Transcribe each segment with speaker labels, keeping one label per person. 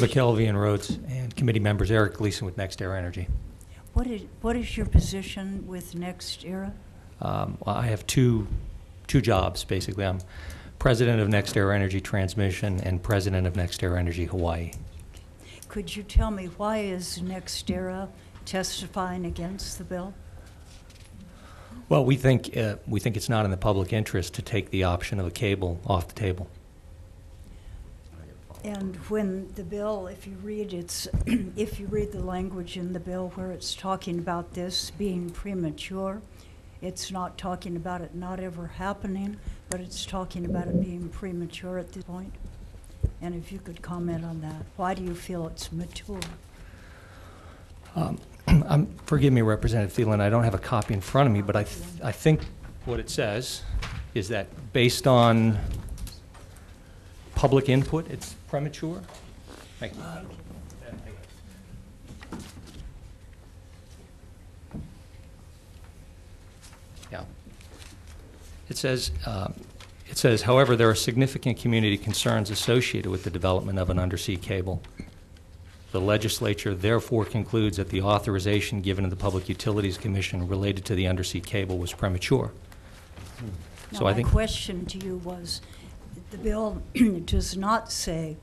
Speaker 1: McKelvey and Rhoads, and committee members Eric Gleason with Next NextEra Energy.
Speaker 2: What is, what is your position with NextEra?
Speaker 1: Um, well, I have two, two jobs, basically. I'm president of Next NextEra Energy Transmission and president of Next NextEra Energy Hawaii.
Speaker 2: Could you tell me why is NextEra testifying against the bill?
Speaker 1: Well, we think, uh, we think it's not in the public interest to take the option of a cable off the table.
Speaker 2: And when the bill, if you read it's, if you read the language in the bill where it's talking about this being premature, it's not talking about it not ever happening, but it's talking about it being premature at this point. And if you could comment on that, why do you feel it's mature?
Speaker 1: Um, um, Forgive me, Representative Thielen, I don't have a copy in front of me, but I, th- I think what it says is that based on public input, it's premature? Thank you. Yeah. It says, um, it says, however, there are significant community concerns associated with the development of an undersea cable. The legislature therefore concludes that the authorization given to the Public Utilities Commission related to the undersea cable was premature. So I think,
Speaker 2: Now, my question to you was, the bill does not say,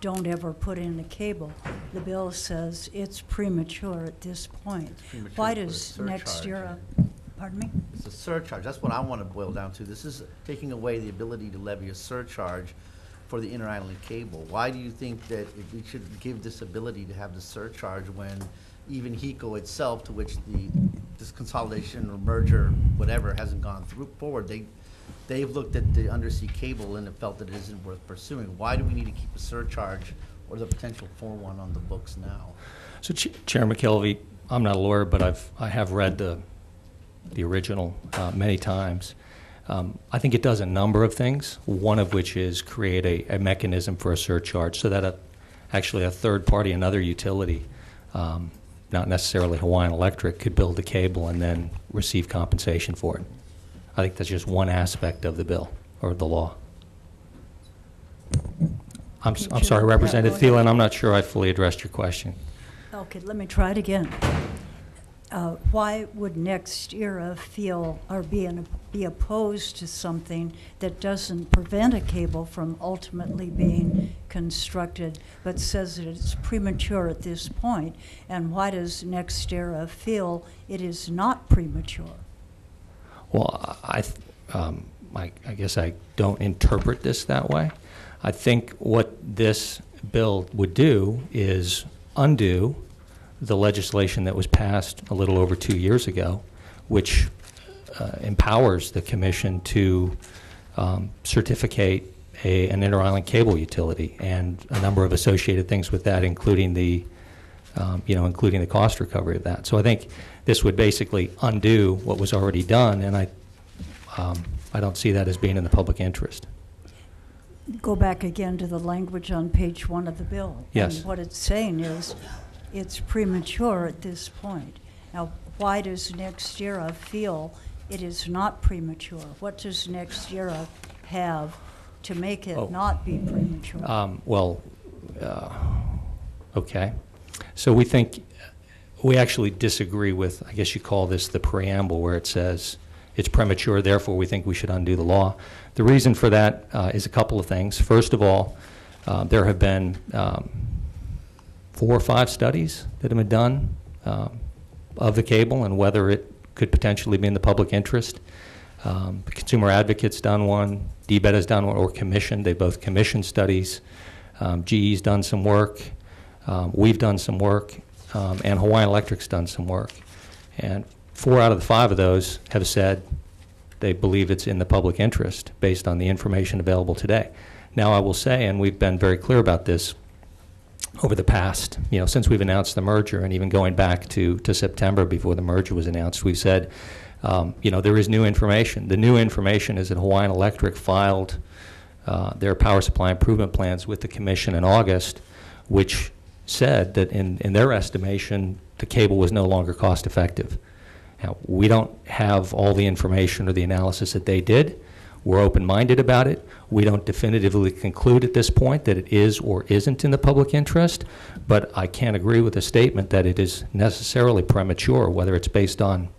Speaker 2: don't ever put in a cable. The bill says it's premature at this point.
Speaker 3: premature
Speaker 2: Why
Speaker 3: to put a
Speaker 2: does Next
Speaker 3: surcharge
Speaker 2: Era, uh, pardon me?
Speaker 3: It's a surcharge, that's what I want to boil down to. This is taking away the ability to levy a surcharge for the inter-island cable. Why do you think that it- we should give this ability to have the surcharge when even HECO itself, to which the, this consolidation or merger, whatever, hasn't gone through, forward, they, they've looked at the undersea cable and have felt that it isn't worth pursuing. Why do we need to keep a surcharge or the potential for one on the books now?
Speaker 1: so Ch- Chair McKelvey, I'm not a lawyer, but I've, I have read the, the original uh, many times. Um, I think it does a number of things, one of which is create a, a mechanism for a surcharge so that a, actually a third party, another utility, um, not necessarily Hawaiian Electric, could build the cable and then receive compensation for it. I think that's just one aspect of the bill or the law. I'm, s- I'm sorry, Representative. Thielen, I'm not sure I fully addressed your question.
Speaker 2: Okay, let me try it again. Uh, Why would NextEra feel or be, in- be opposed to something that doesn't prevent a cable from ultimately being constructed, but says that it's premature at this point? And why does NextEra feel it is not premature?
Speaker 1: Well, I, um, I, I guess I don't interpret this that way. I think what this bill would do is undo the legislation that was passed a little over two years ago, which uh, empowers the commission to um, certificate a, an inter-island cable utility and a number of associated things with that, including the, um, you know, including the cost recovery of that. So I think this would basically undo what was already done, and I, um, I don't see that as being in the public interest.
Speaker 2: Go back again to the language on page one of the bill.
Speaker 1: Yes.
Speaker 2: And what it's saying is, it's premature at this point. Now, why does NextEra feel it is not premature? What does NextEra have to make
Speaker 1: Oh.
Speaker 2: it not be premature?
Speaker 1: Um, Well, uh, okay. So we think, we actually disagree with, I guess you call this the preamble, where it says it's premature, therefore we think we should undo the law. The reason for that uh, is a couple of things. First of all, uh, there have been um, four or five studies that have been done um, of the cable and whether it could potentially be in the public interest. Um, Consumer Advocate's done one, DBEDT has done one, or commissioned, they both commissioned studies. Um, GE's done some work, um, we've done some work, um, and Hawaiian Electric's done some work. And four out of the five of those have said they believe it's in the public interest based on the information available today. Now, I will say, and we've been very clear about this, over the past, you know, since we've announced the merger and even going back to, to September before the merger was announced, we've said, um, you know, there is new information. The new information is that Hawaiian Electric filed uh, their power supply improvement plans with the commission in August, which said that in, in their estimation, the cable was no longer cost effective. Now, we don't have all the information or the analysis that they did. We're open-minded about it. We don't definitively conclude at this point that it is or isn't in the public interest, but I can't agree with the statement that it is necessarily premature, whether it's based on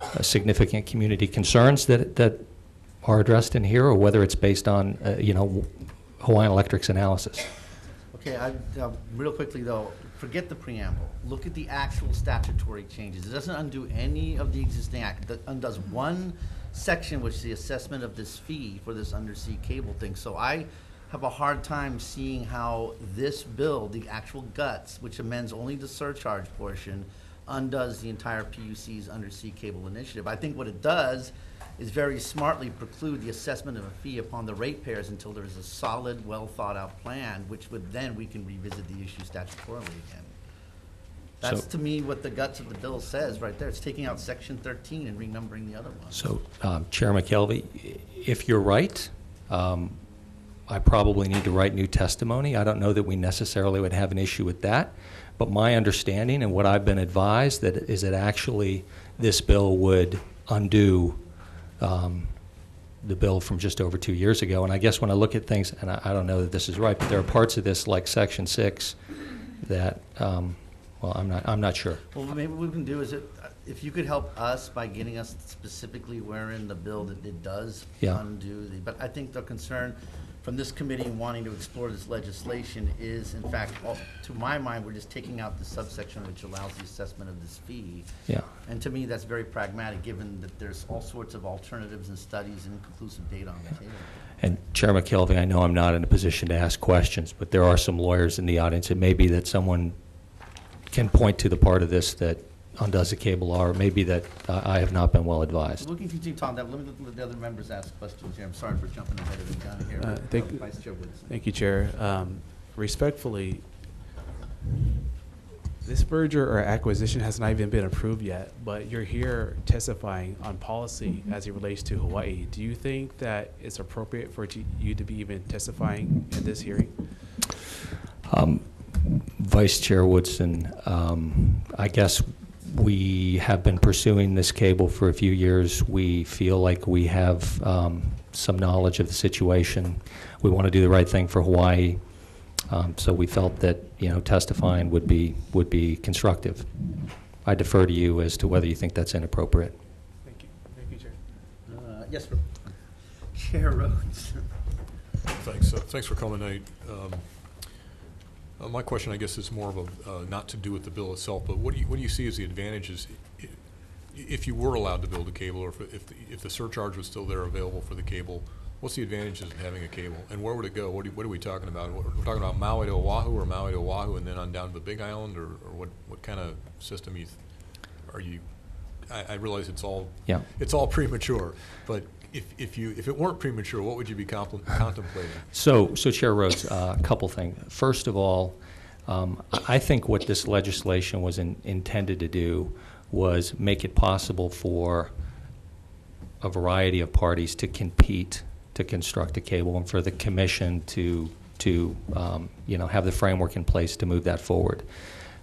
Speaker 1: uh, significant community concerns that, that are addressed in here, or whether it's based on, uh, you know, Hawaiian Electric's analysis.
Speaker 3: Okay, I, uh, real quickly though, forget the preamble. Look at the actual statutory changes. It doesn't undo any of the existing act. It undoes one section, which is the assessment of this fee for this undersea cable thing. So I have a hard time seeing how this bill, the actual guts, which amends only the surcharge portion, undoes the entire PUC's undersea cable initiative. I think what it does is very smartly preclude the assessment of a fee upon the ratepayers until there is a solid, well-thought-out plan, which would then we can revisit the issue statutorily again. That's
Speaker 1: So-
Speaker 3: to me what the guts of the bill says right there. It's taking out section thirteen and renumbering the other ones.
Speaker 1: So, um, Chair McKelvey, i- if you're right, um, I probably need to write new testimony. I don't know that we necessarily would have an issue with that, but my understanding and what I've been advised that is that actually this bill would undo um, the bill from just over two years ago. And I guess when I look at things, and I I don't know that this is right, but there are parts of this, like Section 6, that, um, well, I'm not, I'm not sure.
Speaker 3: Well, maybe what we can do is it, if you could help us by getting us specifically where in the bill that it does
Speaker 1: Yeah.
Speaker 3: undo the, but I think the concern from this committee wanting to explore this legislation is, in fact, all- to my mind, we're just taking out the subsection which allows the assessment of this fee.
Speaker 1: Yeah.
Speaker 3: And to me, that's very pragmatic, given that there's all sorts of alternatives and studies and conclusive data on the table.
Speaker 1: And Chair McKelvey, I know I'm not in a position to ask questions, but there are some lawyers in the audience. It may be that someone can point to the part of this that undoes a cable law, or it may be that uh, I have not been well advised.
Speaker 3: we can continue talking that, let me let the other members ask questions here. I'm sorry for jumping ahead of the gun here.
Speaker 4: Uh, thank-
Speaker 3: Uh, Vice Chair Woods.
Speaker 4: Thank you, Chair. Um, Respectfully, this merger or acquisition has not even been approved yet, but you're here testifying on policy as it relates to Hawaii. Do you think that it's appropriate for to- you to be even testifying in this hearing?
Speaker 1: Um, Vice Chair Woodson, um, I guess we have been pursuing this cable for a few years. We feel like we have um, some knowledge of the situation. We want to do the right thing for Hawaii. Um, So we felt that, you know, testifying would be, would be constructive. I defer to you as to whether you think that's inappropriate.
Speaker 4: Thank you. Thank you, Chair.
Speaker 3: Uh, Yes, sir. Chair Rhoads.
Speaker 5: Thanks, uh, thanks for coming tonight. Um, uh, My question, I guess, is more of a, uh, not to do with the bill itself, but what do you, what do you see as the advantages i- if you were allowed to build a cable, or if, if, the- if the surcharge was still there available for the cable? What's the advantages of having a cable, and where would it go? What are, what are we talking about? What- We're talking about Maui to Oahu, or Maui to Oahu, and then on down to the Big Island, or, or what, what kind of system you, th- are you, I, I realize it's all
Speaker 1: Yeah.
Speaker 5: it's all premature, but if, if you, if it weren't premature, what would you be contemplating?
Speaker 1: So, so Chair Rhoads, uh, a couple things. First of all, um, I I think what this legislation was in- intended to do was make it possible for a variety of parties to compete to construct a cable and for the commission to, to, um, you know, have the framework in place to move that forward.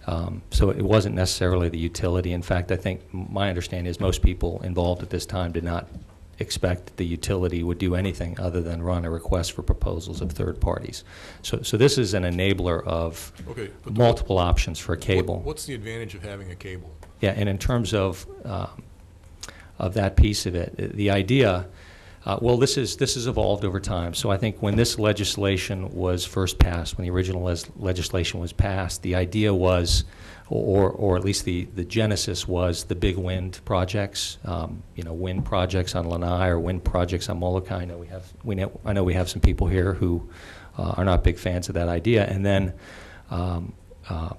Speaker 1: Um, So it wasn't necessarily the utility. In fact, I think my understanding is most people involved at this time did not expect the utility would do anything other than run a request for proposals of third parties. So, so this is an enabler of
Speaker 5: Okay.
Speaker 1: multiple options for a
Speaker 5: what-
Speaker 1: cable.
Speaker 5: What's the advantage of having a cable?
Speaker 1: Yeah, and in terms of, um, of that piece of it, the idea, uh, well, this is, this has evolved over time. So I think when this legislation was first passed, when the original les- legislation was passed, the idea was, or, or at least the, the genesis was the big wind projects, um, you know, wind projects on Lanai or wind projects on Molokai. I know we have, we know, I know we have some people here who uh, are not big fans of that idea. And then um, uh,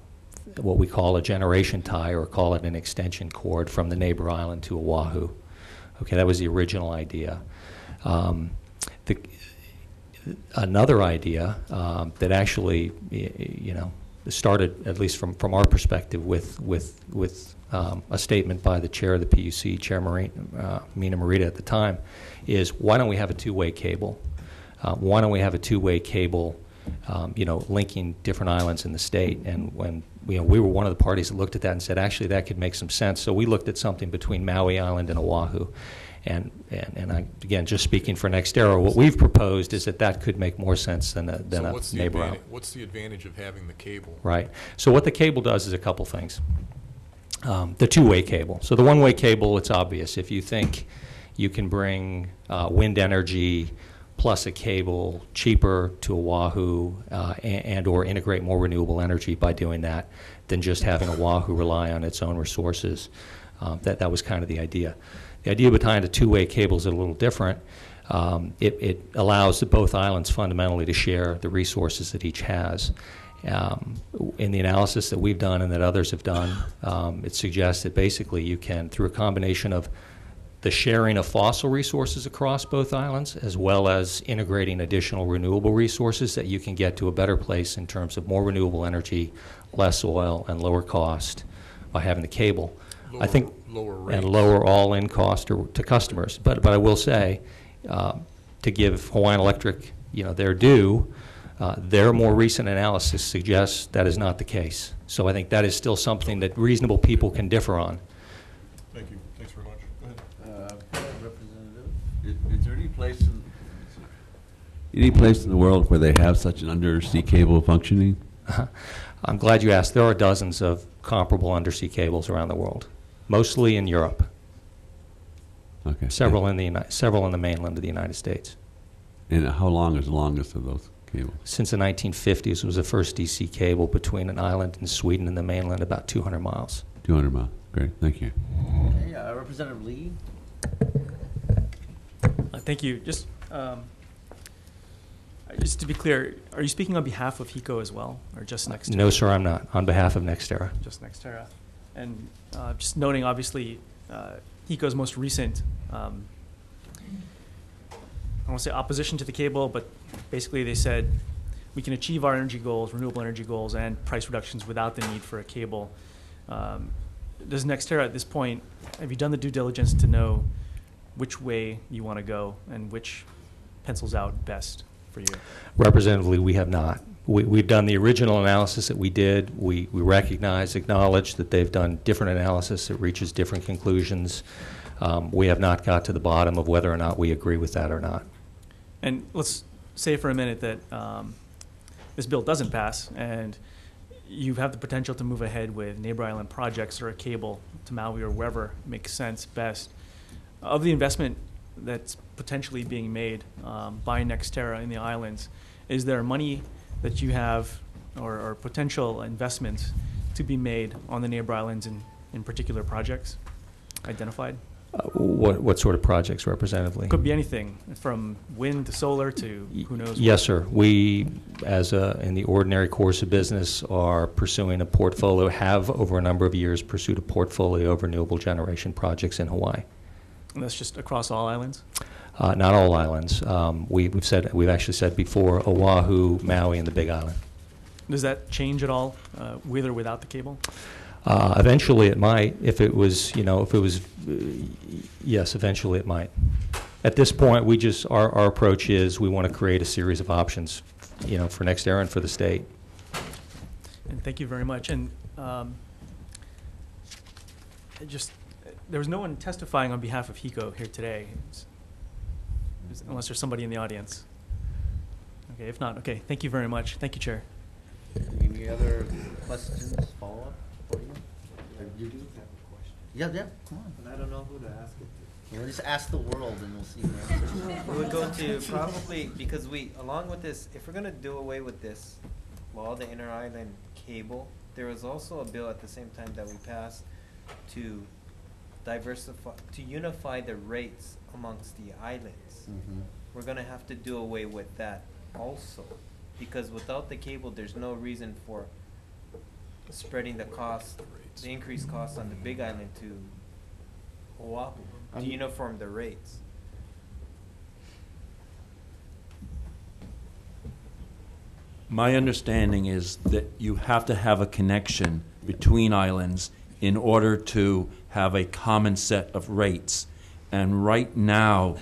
Speaker 1: what we call a generation tie, or call it an extension cord from the neighbor island to Oahu. Okay, that was the original idea. Um, the, another idea um, that actually, you know, started, at least from, from our perspective, with, with, with um, a statement by the chair of the PUC, Chair Marina, uh, Mina Morita at the time, is why don't we have a two-way cable? Uh, why don't we have a two-way cable, um, you know, linking different islands in the state? And when, you know, we were one of the parties that looked at that and said, actually, that could make some sense. So we looked at something between Maui Island and Oahu. And, and, and I, again, just speaking for NextEra, what we've proposed is that that could make more sense than a, than
Speaker 5: So
Speaker 1: a
Speaker 5: what's the
Speaker 1: neighbor
Speaker 5: advantage,
Speaker 1: island.
Speaker 5: what's the advantage of having the cable?
Speaker 1: Right. So what the cable does is a couple things. Um, the two-way cable. So the one-way cable, it's obvious. If you think you can bring uh, wind energy plus a cable cheaper to Oahu uh, and, and or integrate more renewable energy by doing that than just having Oahu rely on its own resources. Um, that, that was kind of the idea. The idea behind a two-way cable is a little different. Um, it, it allows the both islands fundamentally to share the resources that each has. Um, in the analysis that we've done and that others have done, um, it suggests that basically you can, through a combination of the sharing of fossil resources across both islands, as well as integrating additional renewable resources, that you can get to a better place in terms of more renewable energy, less oil, and lower cost by having the cable. I think
Speaker 5: Lower rates.
Speaker 1: and lower all-in cost to, to customers. But, but I will say, uh, to give Hawaiian Electric, you know, their due, uh, their more recent analysis suggests that is not the case. So I think that is still something that reasonable people can differ on.
Speaker 5: Thank you, thanks very much. Go ahead.
Speaker 3: Uh, Representative?
Speaker 6: Is, is there any place in, any place in the world where they have such an undersea cable functioning?
Speaker 1: I'm glad you asked. There are dozens of comparable undersea cables around the world, mostly in Europe,
Speaker 6: Okay.
Speaker 1: several in the, Uni- several in the mainland of the United States.
Speaker 6: And how long is the longest of those cables?
Speaker 1: Since the 1950s, it was the first DC cable between an island in Sweden and the mainland, about 200 miles.
Speaker 6: Two hundred miles. Great, thank you.
Speaker 3: Okay, uh, Representative Lee?
Speaker 7: Uh, Thank you. Just, um, just to be clear, are you speaking on behalf of HECO as well, or just Nextera?
Speaker 1: No, sir, I'm not, on behalf of NextEra.
Speaker 7: Just Nextera. And uh, just noting, obviously, uh, most recent, um, I to say opposition to the cable, but basically they said, we can achieve our energy goals, renewable energy goals, and price reductions without the need for a cable. Um, Does Nextera, at this point, have you done the due diligence to know which way you want to go and which pencils out best for you?
Speaker 1: Representative Lee, we have not. We, we've done the original analysis that we did. We, we recognize, acknowledge that they've done different analysis that reaches different conclusions. Um, we have not got to the bottom of whether or not we agree with that or not.
Speaker 7: And let's say for a minute that um, this bill doesn't pass, and you have the potential to move ahead with neighbor island projects or a cable to Maui or wherever makes sense best. Of the investment that's potentially being made um, by Nextera in the islands, is there money that you have or, or potential investments to be made on the neighbor islands in, in particular projects identified?
Speaker 1: Uh, What, what sort of projects, Representative Lee?
Speaker 7: Could be anything from wind to solar to who knows. what.
Speaker 1: Yes, sir. We, as a, in the ordinary course of business, are pursuing a portfolio, have over a number of years pursued a portfolio of renewable generation projects in Hawaii.
Speaker 7: And that's just across all islands?
Speaker 1: Uh, not all islands. Um, we, we've said, we've actually said before, Oahu, Maui, and the Big Island.
Speaker 7: Does that change at all, uh, with or without the cable?
Speaker 1: Uh, eventually, it might. If it was, you know, if it was, uh, yes, eventually it might. At this point, we just our, our approach is we want to create a series of options, you know, for NextEra and for the state.
Speaker 7: And thank you very much. And um, just, there was no one testifying on behalf of HECO here today, It's- unless there's somebody in the audience. Okay, if not, okay, thank you very much. Thank you, Chair.
Speaker 3: Any other questions, follow-up for you? Or you do? Have a question? Yeah, yeah, come on.
Speaker 8: And I don't know who to ask it
Speaker 3: Well, just ask the world and we'll see the answer.
Speaker 8: to. We would go to probably, because we, along with this, if we're gonna do away with this, well, the inter-island cable, there was also a bill at the same time that we passed to diversify, to unify the rates amongst the islands.
Speaker 3: Mhm.
Speaker 8: We're gonna have to do away with that also, because without the cable, there's no reason for spreading the cost, the increased cost on the big island to Oahu, to
Speaker 3: Um,
Speaker 8: uniform the rates.
Speaker 9: My understanding is that you have to have a connection between islands in order to have a common set of rates. And right now,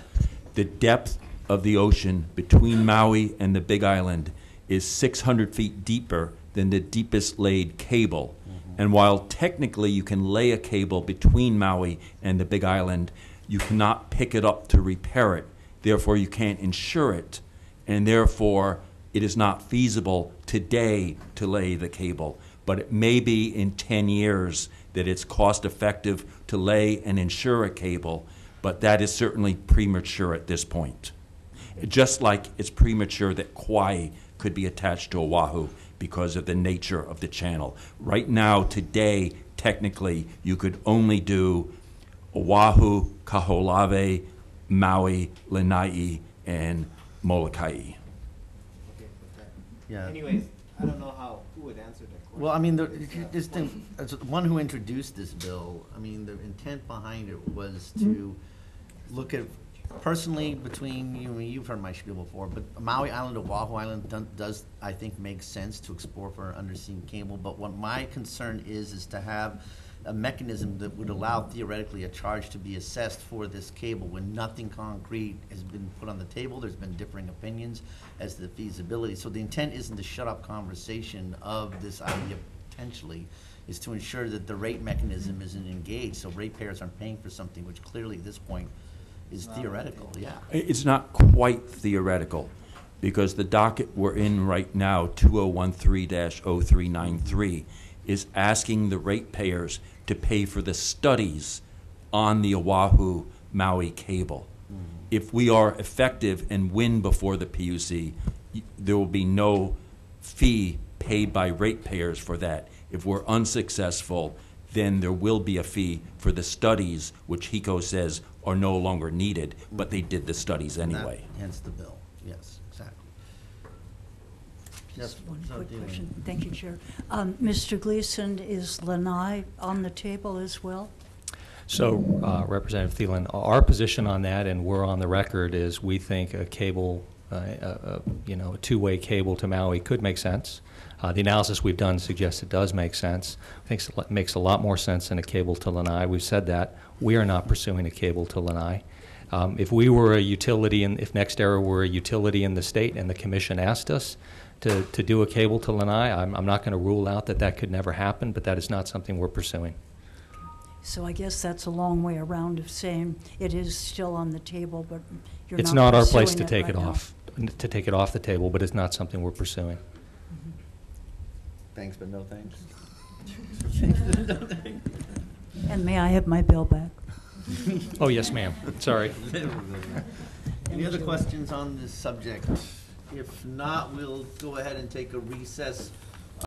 Speaker 9: the depth of the ocean between Maui and the Big Island is 600 feet deeper than the deepest laid cable. Mm-hmm. And while technically you can lay a cable between Maui and the Big Island, you cannot pick it up to repair it. Therefore, you can't insure it, and therefore, it is not feasible today to lay the cable. But it may be in 10 years that it's cost effective to lay and insure a cable, but that is certainly premature at this point. Just like it's premature that Kauai could be attached to Oahu because of the nature of the channel. Right now, today, technically, you could only do Oahu, Kaho'olawe, Maui, Lanai, and Molokai.
Speaker 3: Yeah.
Speaker 8: Anyways, I don't know how, who would answer that question.
Speaker 3: Well, I mean, the, this thing, as one who introduced this bill, I mean, the intent behind it was to mm-hmm. look at, personally, between, you, mean, you've heard my spiel before, but Maui Island, or Oahu Island does, I think, make sense to explore for an undersea cable, but what my concern is, is to have a mechanism that would allow theoretically a charge to be assessed for this cable when nothing concrete has been put on the table, there's been differing opinions as to the feasibility. So the intent isn't to shut up conversation of this idea potentially, is to ensure that the rate mechanism isn't engaged, so ratepayers aren't paying for something which clearly at this point is theoretical, yeah.
Speaker 9: It's not quite theoretical, because the docket we're in right now, 2013-0393, is asking the ratepayers to pay for the studies on the Oahu Maui cable. Mm-hmm. If we are effective and win before the PUC, y- there will be no fee paid by ratepayers for that. If we're unsuccessful, then there will be a fee for the studies, which HECO says are no longer needed, but they did the studies
Speaker 3: And that-
Speaker 9: anyway.
Speaker 3: Hence the bill, yes, exactly. Yes,
Speaker 2: Just one
Speaker 3: so
Speaker 2: quick
Speaker 3: do-
Speaker 2: question. Thank you, Chair. Um, Mr. Gleason, is Lanai on the table as well?
Speaker 1: So, uh, Representative Thielen, our position on that, and we're on the record, is we think a cable, uh, uh, uh, you know, a two-way cable to Maui could make sense. Uh, The analysis we've done suggests it does make sense. I think it makes a lot more sense than a cable to Lanai. We've said that. We are not pursuing a cable to Lanai. Um, If we were a utility, and if NextEra were a utility in the state and the commission asked us to to do a cable to Lanai, I'm I'm not going to rule out that that could never happen, but that is not something we're pursuing.
Speaker 2: So I guess that's a long way around of saying it is still on the table, but you're
Speaker 1: It's not our place to take
Speaker 2: right
Speaker 1: it
Speaker 2: now.
Speaker 1: off, to take it off the table, but it's not something we're pursuing.
Speaker 3: Thanks, but no thanks.
Speaker 2: And may I have my bill back?
Speaker 1: Oh, yes, ma'am. Sorry.
Speaker 3: Any other questions on this subject? If not, we'll go ahead and take a recess